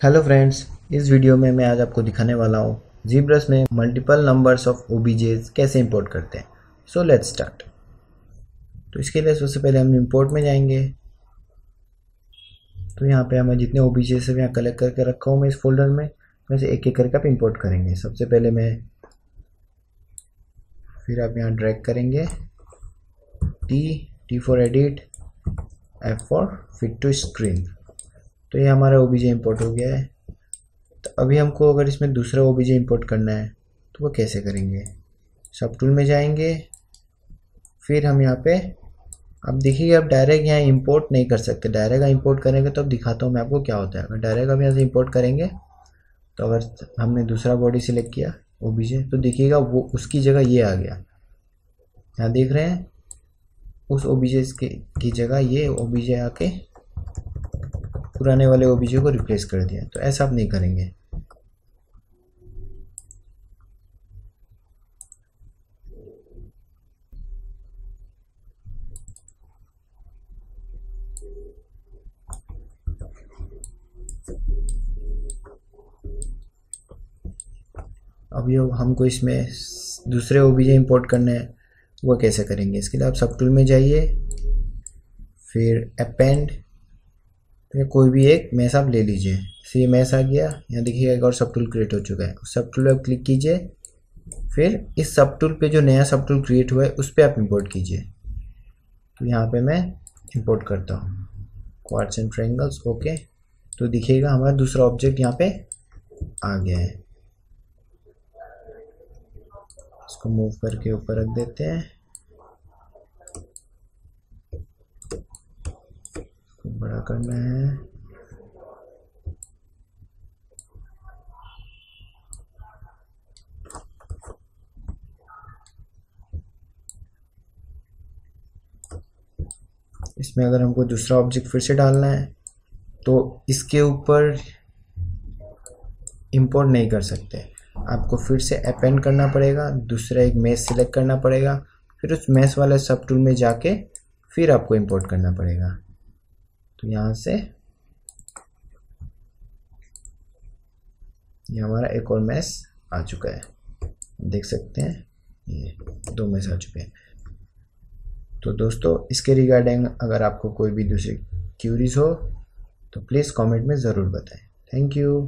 Hello friends इस video में मैं आज आपको दिखाने वाला हूँ जीब्रस में मल्टीपल नंबर्स ऑफ़ ओबीजेस कैसे इंपोर्ट करते हैं। सो लेट्स स्टार्ट तो इसके लिए सबसे पहले हम इंपोर्ट में जाएँगे। तो यहाँ पे हमें जितने ओबीजे सब यहाँ कलेक्ट करके रखा हूँ मैं इस फोल्डर में। वैसे एक एक करके आप इंपोर्ट करेंगे। सबसे पहले मैं फिर आप यहाँ ड्रैग करेंगे। T T for edit F for fit to screen तो ये हमारा ओबीजे इंपोर्ट हो गया है। तो अभी हमको अगर इसमें दूसरा ओबीजे इंपोर्ट करना है तो वो कैसे करेंगे? सब टूल में जाएँगे, फिर हम यहाँ पे, अब देखिए अब डायरेक्ट यहाँ इंपोर्ट नहीं कर सकते। डायरेक्ट इंपोर्ट करेंगे तो अब दिखाता हूँ मैं आपको क्या होता है। अगर डायरेक्ट अब यहाँ से इंपोर्ट करेंगे तो अगर हमने दूसरा बॉडी सिलेक्ट किया ओबीजे तो देखिएगा वो उसकी जगह ये आ गया। यहाँ देख रहे हैं, उस ओ ओबीजे की जगह ये ओबीजे आके पुराने वाले ओबीजे को रिप्लेस कर दिया। तो ऐसा आप नहीं करेंगे। अब ये हमको इसमें दूसरे ओबीजे इंपोर्ट करने हैं, वो कैसे करेंगे? इसके लिए आप सब टूल में जाइए, फिर अपेंड तो कोई भी एक मैस आप ले लीजिए। जैसे ये मैस आ गया। यहाँ देखिए एक और सब टूल क्रिएट हो चुका है। उस सब टूल पर क्लिक कीजिए। फिर इस सब टूल पे जो नया सब टूल क्रिएट हुआ है, उस पर आप इंपोर्ट कीजिए। तो यहाँ पे मैं इंपोर्ट करता हूँ। क्वार्ट्स एंड ट्रायंगल्स ओके तो दिखेगा हमारा दूसरा ऑब्जेक्ट यहाँ पे आ गया है। इसको मूव करके ऊपर रख देते हैं। बड़ा करना है। इसमें अगर हमको दूसरा ऑब्जेक्ट फिर से डालना है तो इसके ऊपर इंपोर्ट नहीं कर सकते। आपको फिर से अपेंड करना पड़ेगा, दूसरा एक मैस सिलेक्ट करना पड़ेगा, फिर उस मैस वाले सब टूल में जाके फिर आपको इंपोर्ट करना पड़ेगा। तो यहाँ से ये हमारा एक और मैस आ चुका है। देख सकते हैं, ये दो मैस आ चुके हैं। तो दोस्तों, इसके रिगार्डिंग अगर आपको कोई भी दूसरी क्यूरीज हो तो प्लीज़ कमेंट में ज़रूर बताएँ। Thank you